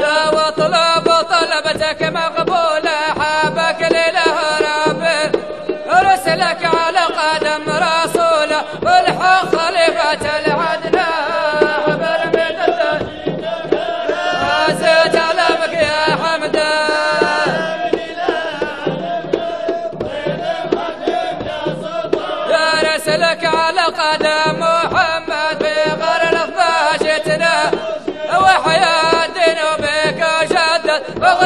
يا وطلب مقبولة رب رسلك على قدم رسوله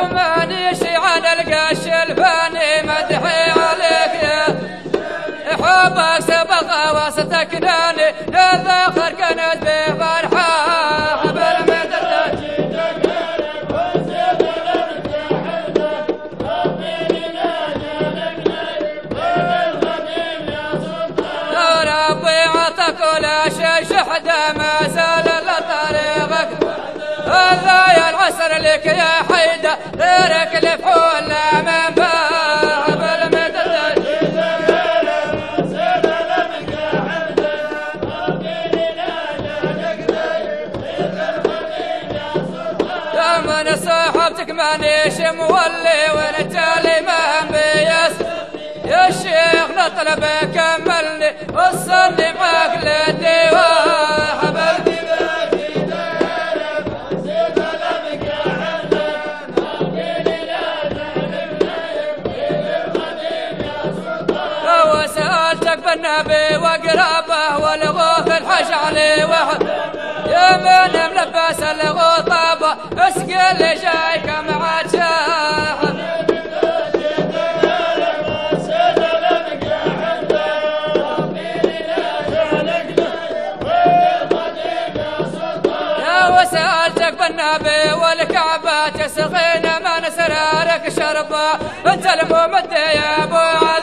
نشي عن القش الفاني مدحي عليك يا حبك سبق وستكناني للذخر كانت بفرحة بالمدلة يا ربي كل شيء شحدة ما زال هذا يا العسر لك يا حيدة غيرك لفحول من باب المدد يا من صاحبتك مانيش مولي وانت الامام بيس. يا شيخ نطلب كملني وصلني معاك للديوان. بالنبي وقرابة والغوث الحش علي وحد يا من ملبس الغطابة اسقي اللي جايك مع شاحب يا وسألتك بالنبي والكعبة تسقينا من سرارك شربا. أنت الممد يا أبو عذ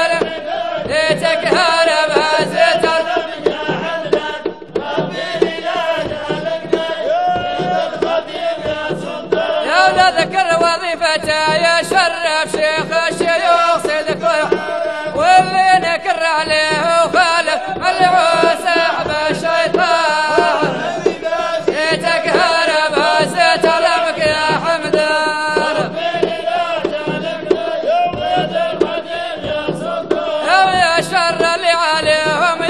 عليه الشيطان. يا حمدان. يا شر اللي عليهم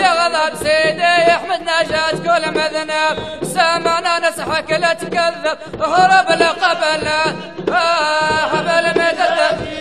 سيدي أحمد نجاة كل مذنب. سامعنا نصحك لا تكذب هرب لقبل آه حبل مدد.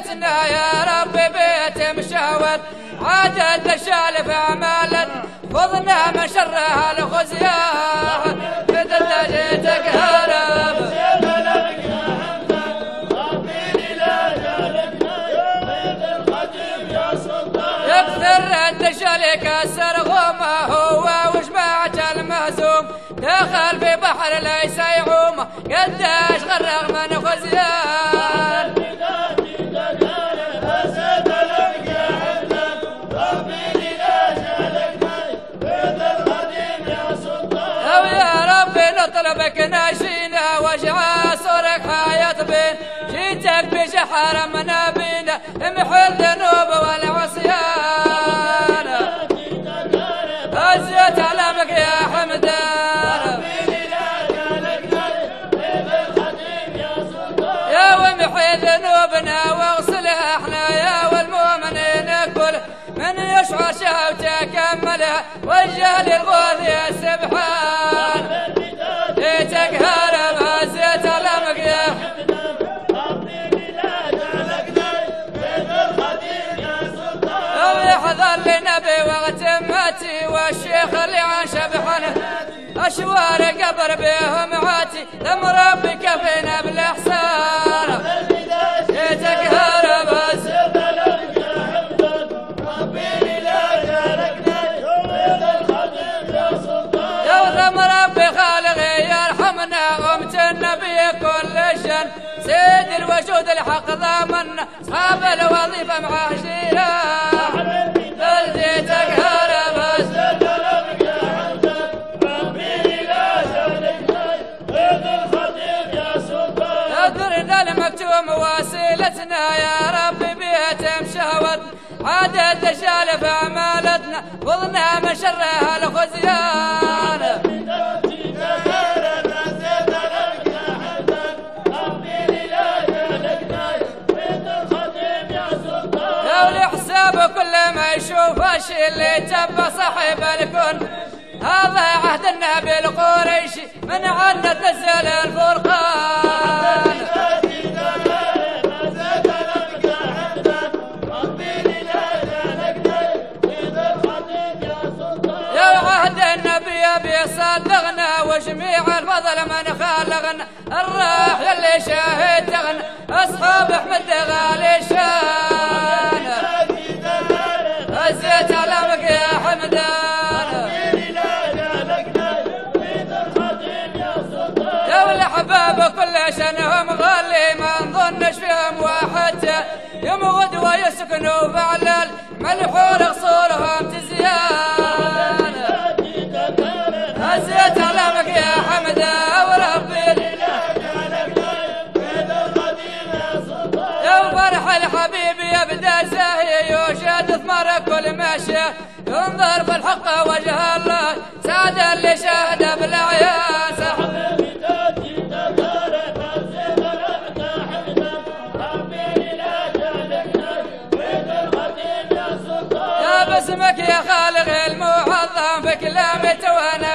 وسيلتنا يا رب بيت مشاور. عدد الشال في أعمالنا فضنا من شرها الخزيان مثل جيتك هرب. يكثر الدشال يكسر هو وجماعة المهزوم. دخل في بحر ليس يعوم. قداش غرق من خزيان نطلبك ناشينا وجع صورك حياة بين جيتك بشحر من بينا يحضر لنبي وغتمتي والشيخ اللي عن شبحنا أشوار قبر بهم عاتي لم ربي كفينا بالإحسان. جيتك هرب هزيت يوثم ربي النبي سيد الوجود الحق ضامنا اصحاب الوظيفة مع وسيلتنا يا ربي بيت مشهوت عدد الشال في اعمالتنا وضنا من شرها الخزيان لحساب كل يشوف اللي تبى صاحب الكون. هذا عهد النبي القريشي من عنا تنزل الفرقان؟ يا عهد النبي أبي صدقنا وجميع الفضل من خلقنا. الراح يلي شاهد تغنى أصحاب أحمد غالي شان. شانهم غالي ما نظنش فيهم واحد يوم غدوة يسكنوا فعلال ملحون قصورهم تزيان. هزيت علمك يا حمدان وربي يوم فرح الحبيب يبدأ زاهي يوجد ثمر كل ماشي ينظر في الحق وجه الله سعد اللي شاهد كلامي وأنا